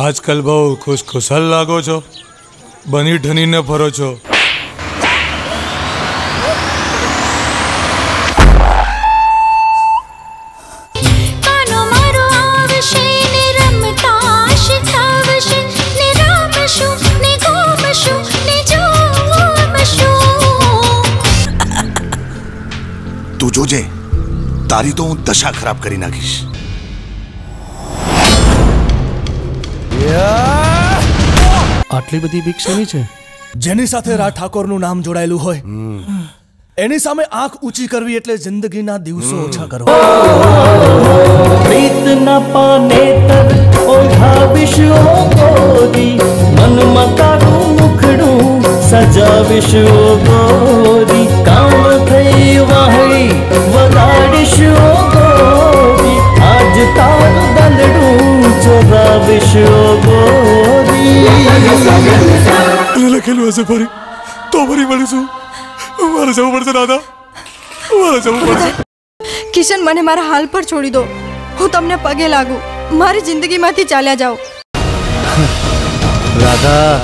આજકાલ બહુ ખુશ ખુશાલ લાગો છો. બની ઠનીને ફરો છો. તું જોજે તારી તો હું દશા ખરાબ કરી નાખીશ. આટલી બધી બીક શેની છે? જેની સાથે રા ઠાકોરનું નામ જોડાયેલું હોય. એની સામે આંખ ઊંચી કરવી એટલે જિંદગીના દિવસો ઓછા કરવા પ્રીત ન પાને તર ઓઢાવીશ ઓ ગોરી મનમાં તારું મુખડું સજાવીશ ઓ ગોરી. કામ થઈ વાહી વગાડીશ ગોરી. આજ તારું દલડું ચોરાવીશ ઓ ગોરી. લખેલું હશે ફરી. તો ફરી મળીશું મારે જવું પડશે દાદા. મારે જવું પડશે. કિશન મને મારા હાલ પર છોડી દો. હું તમને પગે લાગુ. મારી જિંદગીમાંથી ચાલ્યા જાઓ. રાધા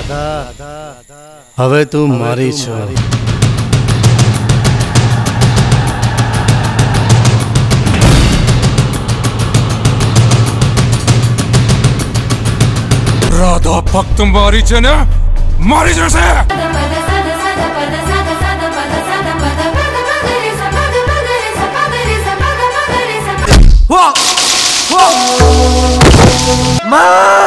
હવે તું મારી છો. રાધા ફક્ત મારી છે ને મારી જશે માં માં